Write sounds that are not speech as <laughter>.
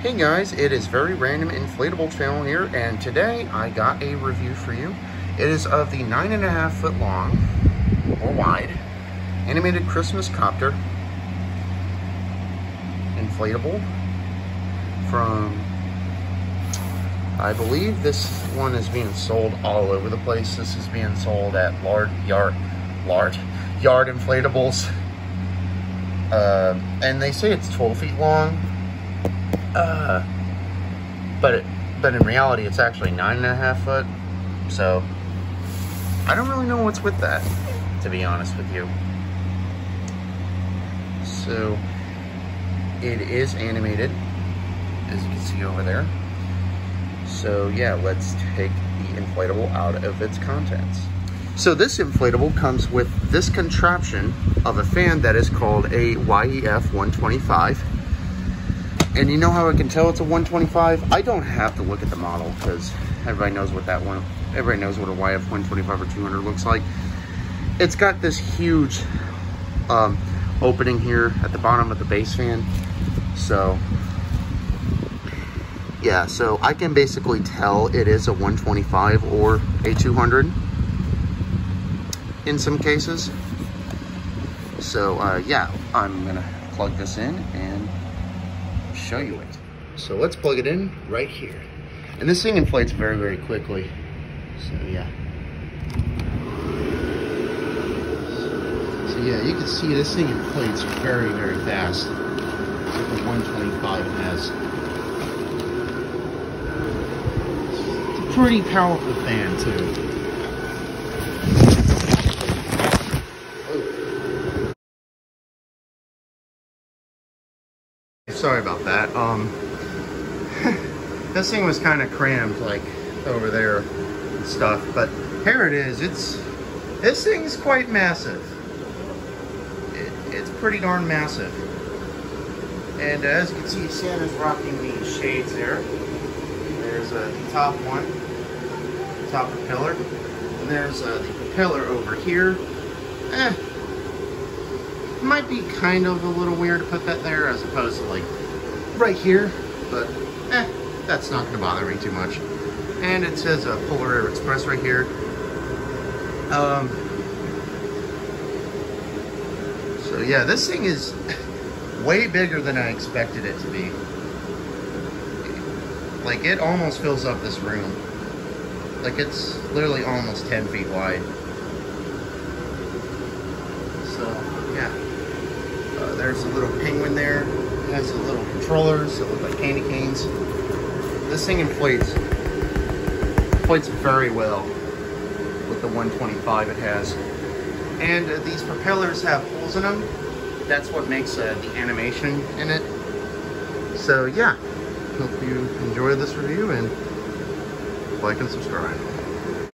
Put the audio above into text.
Hey guys, it is Very Random Inflatable Channel here, and today I got a review for you. It is of the nine and a half foot long, or wide, animated Christmas copter, inflatable, from, I believe this one is being sold all over the place. This is being sold at Lard Yard, Lard, Yard Inflatables, uh, and they say it's 12 feet long, uh, but but in reality, it's actually nine and a half foot. So I don't really know what's with that, to be honest with you. So it is animated, as you can see over there. So yeah, let's take the inflatable out of its contents. So this inflatable comes with this contraption of a fan that is called a YEF 125 and you know how I can tell it's a 125? I don't have to look at the model because everybody knows what that one, everybody knows what a YF 125 or 200 looks like. It's got this huge um, opening here at the bottom of the base fan. So, yeah, so I can basically tell it is a 125 or a 200 in some cases. So, uh, yeah, I'm gonna plug this in and show you it. So let's plug it in right here. And this thing inflates very, very quickly. So yeah. So yeah, you can see this thing inflates very, very fast. With the 125 has. It's a pretty powerful fan too. Sorry about that. Um, <laughs> this thing was kind of crammed, like over there and stuff. But here it is. It's this thing's quite massive. It, it's pretty darn massive. And uh, as you can see, Santa's rocking these shades there. There's uh, the top one, top propeller, and there's uh, the propeller over here. Eh, might be kind of a little weird to put that there as opposed to like right here, but eh, that's not to bother me too much. And it says uh, Polar Air Express right here. Um, so yeah, this thing is <laughs> way bigger than I expected it to be. Like it almost fills up this room. Like it's literally almost 10 feet wide. There's a little penguin there. It has little controllers that look like candy canes. This thing inflates, inflates very well with the 125 it has. And uh, these propellers have holes in them. That's what makes uh, the animation in it. So yeah, hope you enjoy this review and like and subscribe.